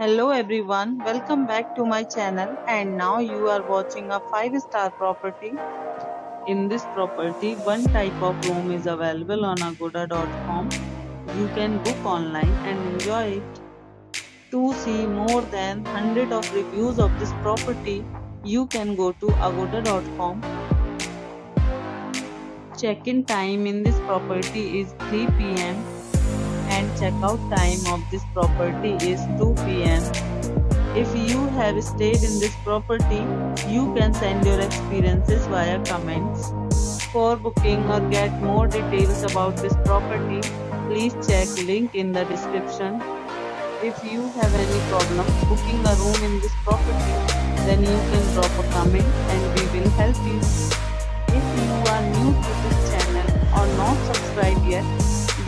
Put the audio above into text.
Hello everyone, welcome back to my channel and now you are watching a 5 star property. In this property, one type of room is available on agoda.com. You can book online and enjoy it. To see more than 100 of reviews of this property, you can go to agoda.com. Check-in time in this property is 3 pm and checkout time of this property is 2 pm. If you have stayed in this property, you can send your experiences via comments. For booking or get more details about this property, please check link in the description. If you have any problem booking a room in this property, then you can drop a comment and we will help you. If you are new to